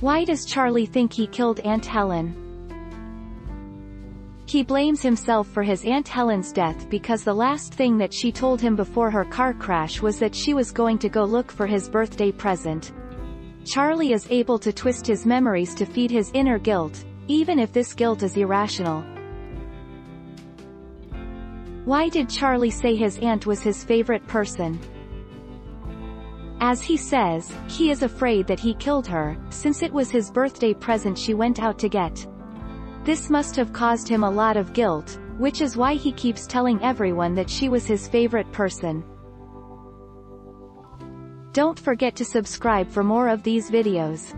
Why does Charlie think he killed Aunt Helen? He blames himself for his Aunt Helen's death because the last thing that she told him before her car crash was that she was going to go look for his birthday present. Charlie is able to twist his memories to feed his inner guilt, even if this guilt is irrational. Why did Charlie say his aunt was his favorite person? As he says, he is afraid that he killed her, since it was his birthday present she went out to get. This must have caused him a lot of guilt, which is why he keeps telling everyone that she was his favorite person. Don't forget to subscribe for more of these videos.